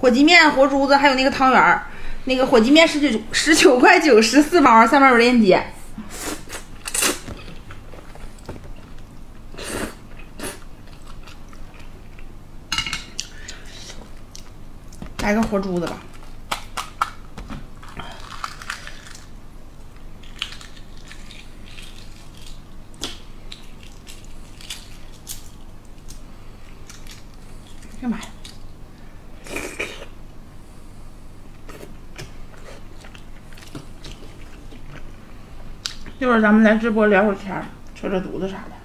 火鸡面、活珠子，还有那个汤圆儿。那个火鸡面十九十九块九十四包，下面有链接。来个活珠子吧。干嘛呀？一会儿咱们来直播聊会儿天儿，扯扯犊子啥的。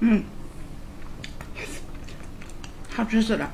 嗯，好吃死了。